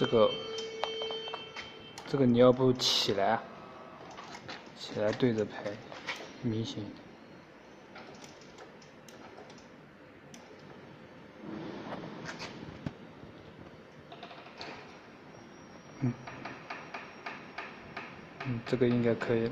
这个这个你要不起来起来对着拍明显。嗯。嗯这个应该可以。